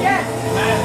yes.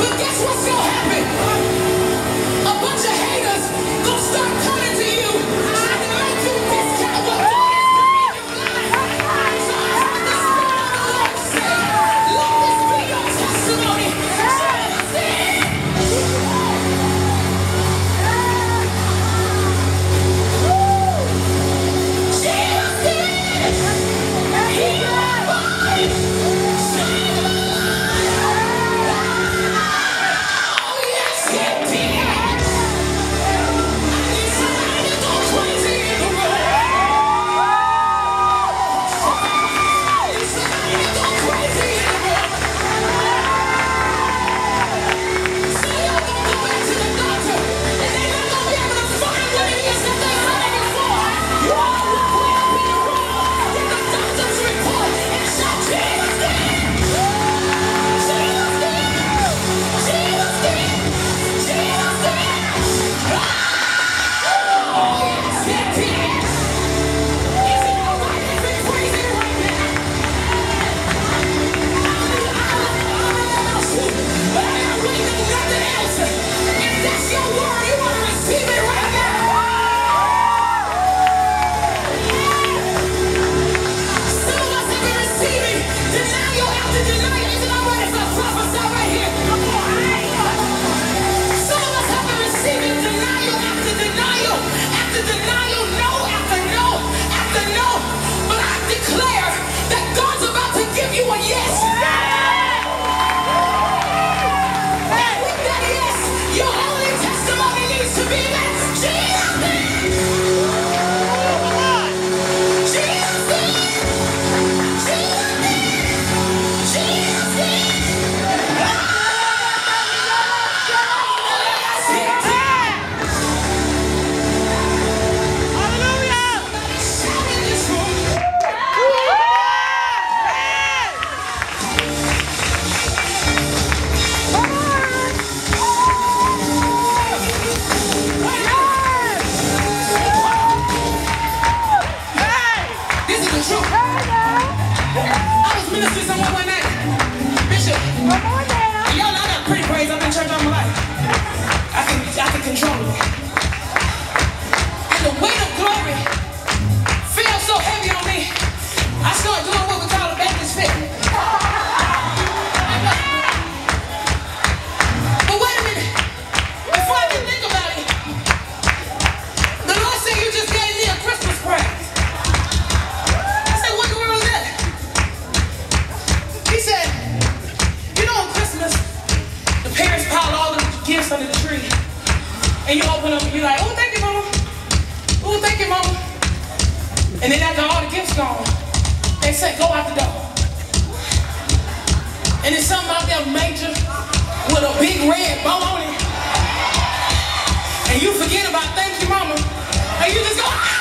But guess what's gonna happen? A bunch of haters gonna start coming. Just someone and you open up, and you're like, oh, thank you, mama. Oh, thank you, mama. And then after all the gifts gone, they say, go out the door. And it's something out there major with a big red bow on it. And you forget about thank you, mama. And you just go, ah!